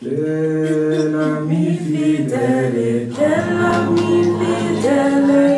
L'ami fidele, della mi fidele,